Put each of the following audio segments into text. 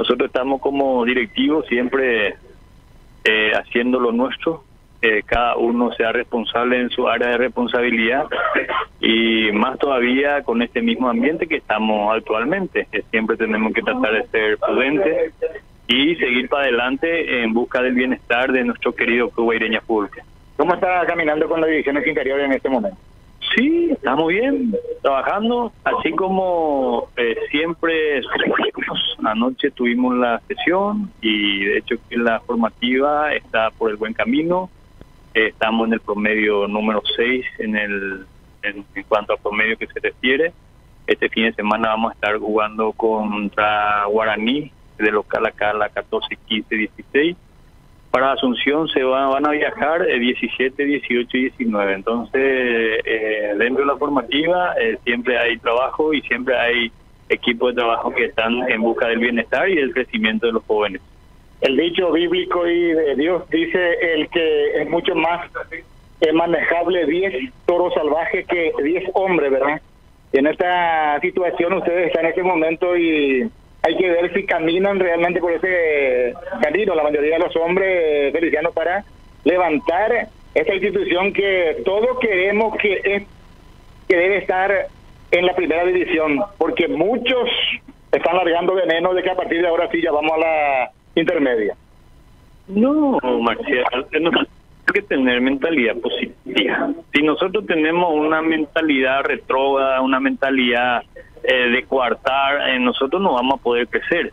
Nosotros estamos como directivos siempre eh, haciendo lo nuestro, eh, cada uno sea responsable en su área de responsabilidad y más todavía con este mismo ambiente que estamos actualmente. que siempre tenemos que tratar de ser prudentes y seguir para adelante en busca del bienestar de nuestro querido Club Ireña Fútbol. ¿Cómo está caminando con las divisiones interiores en este momento? Sí, estamos bien, trabajando, así como eh, siempre anoche tuvimos la sesión y de hecho que la formativa está por el buen camino, eh, estamos en el promedio número 6 en, el, en, cuanto al promedio que se refiere, este fin de semana vamos a estar jugando contra Guaraní, de local acá a la 14, 15, 16 para Asunción se van a viajar el 17, 18 y 19. Entonces, eh, dentro de la formativa eh, siempre hay trabajo y siempre hay equipos de trabajo que están en busca del bienestar y del crecimiento de los jóvenes. El dicho bíblico y de Dios dice el que es mucho más es manejable 10 toros salvajes que 10 hombres, ¿verdad? En esta situación ustedes están en este momento y hay que ver si caminan realmente por ese camino, la mayoría de los hombres felicianos, para levantar esta institución que todos queremos que es que debe estar en la primera división, porque muchos están largando veneno de que a partir de ahora sí ya vamos a la intermedia. No, Marcial, tenemos que tener mentalidad positiva. Si nosotros tenemos una mentalidad retrógrada, una mentalidad eh, de coartar, eh, nosotros no vamos a poder crecer.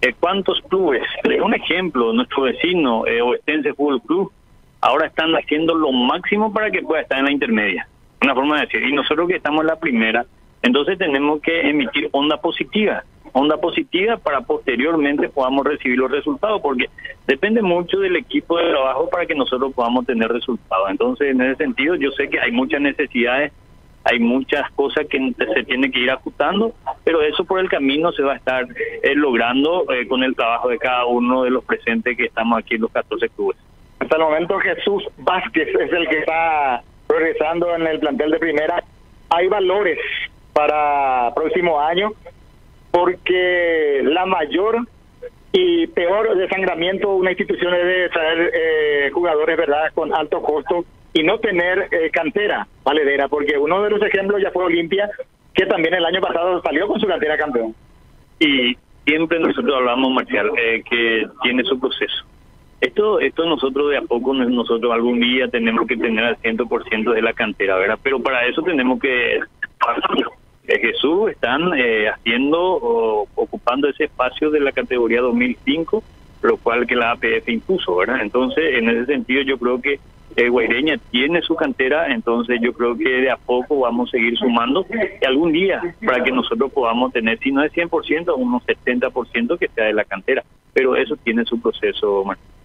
Eh, ¿Cuántos clubes? Un ejemplo, nuestro vecino, eh, Oestense Fútbol Club, ahora están haciendo lo máximo para que pueda estar en la intermedia. Una forma de decir, y nosotros que estamos en la primera, entonces tenemos que emitir onda positiva, onda positiva para posteriormente podamos recibir los resultados, porque depende mucho del equipo de trabajo para que nosotros podamos tener resultados. Entonces, en ese sentido, yo sé que hay muchas necesidades hay muchas cosas que se tienen que ir ajustando, pero eso por el camino se va a estar eh, logrando eh, con el trabajo de cada uno de los presentes que estamos aquí en los 14 clubes. Hasta el momento Jesús Vázquez es el que está progresando en el plantel de primera. Hay valores para próximo año porque la mayor y peor desangramiento de una institución debe traer eh, jugadores verdad con alto costo y no tener eh, cantera valedera, porque uno de los ejemplos ya fue Olimpia, que también el año pasado salió con su cantera campeón. Y siempre nosotros hablamos, Marcial, eh, que tiene su proceso. Esto esto nosotros de a poco, nosotros algún día tenemos que tener al 100% de la cantera, ¿verdad? Pero para eso tenemos que... Jesús están eh, haciendo o ocupando ese espacio de la categoría 2005, lo cual que la APF impuso, ¿verdad? Entonces, en ese sentido yo creo que eh, Guaireña tiene su cantera, entonces yo creo que de a poco vamos a seguir sumando y algún día para que nosotros podamos tener, si no es 100%, unos 70% que sea de la cantera, pero eso tiene su proceso, Martín.